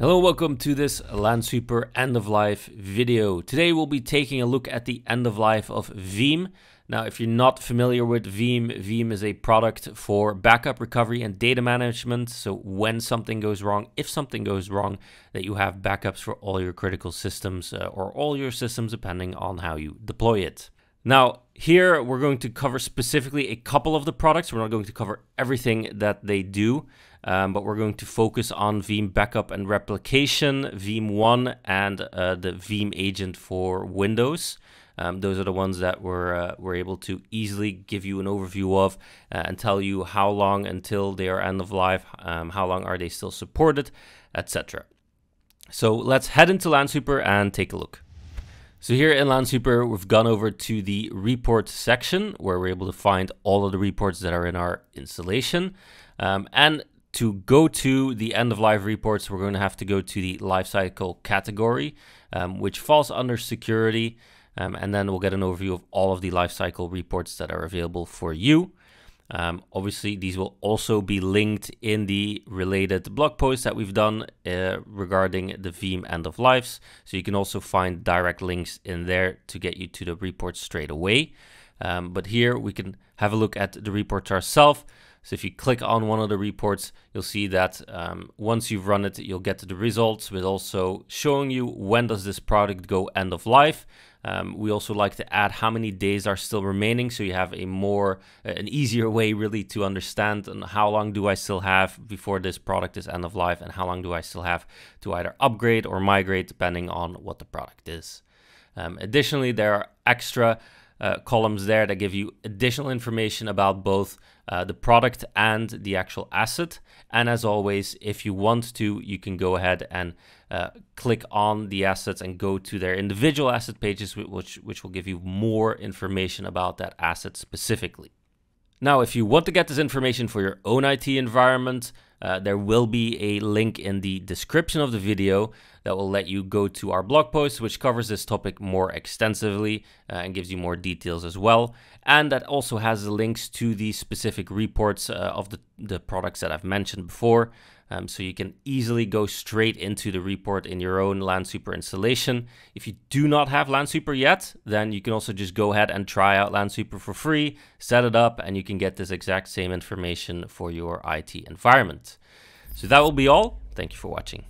Hello, welcome to this Lansweeper end of life video. Today we'll be taking a look at the end of life of Veeam. Now, if you're not familiar with Veeam, Veeam is a product for backup recovery and data management. So when something goes wrong, if something goes wrong, that you have backups for all your critical systems uh, or all your systems, depending on how you deploy it. Now, here we're going to cover specifically a couple of the products. We're not going to cover everything that they do, um, but we're going to focus on Veeam Backup and Replication, Veeam ONE, and uh, the Veeam Agent for Windows. Um, those are the ones that we're, uh, we're able to easily give you an overview of uh, and tell you how long until they are end of life, um, how long are they still supported, etc. So let's head into Lansweeper and take a look. So here in Lansweeper, we've gone over to the report section where we're able to find all of the reports that are in our installation. Um, and to go to the end of life reports, we're going to have to go to the lifecycle category, um, which falls under security. Um, and then we'll get an overview of all of the lifecycle reports that are available for you. Um, obviously, these will also be linked in the related blog post that we've done uh, regarding the Veeam end of lives. So you can also find direct links in there to get you to the report straight away. Um, but here we can have a look at the reports ourselves. So if you click on one of the reports, you'll see that um, once you've run it, you'll get the results with also showing you when does this product go end of life. Um, we also like to add how many days are still remaining so you have a more, uh, an easier way really to understand and how long do I still have before this product is end of life and how long do I still have to either upgrade or migrate depending on what the product is. Um, additionally, there are extra uh, columns there that give you additional information about both uh, the product and the actual asset. And as always, if you want to, you can go ahead and uh, click on the assets and go to their individual asset pages, which, which will give you more information about that asset specifically. Now, if you want to get this information for your own IT environment, uh, there will be a link in the description of the video that will let you go to our blog post, which covers this topic more extensively uh, and gives you more details as well. And that also has links to the specific reports uh, of the, the products that I've mentioned before. Um, so you can easily go straight into the report in your own Lansweeper installation. If you do not have Lansweeper yet, then you can also just go ahead and try out Lansweeper for free, set it up, and you can get this exact same information for your IT environment. So that will be all. Thank you for watching.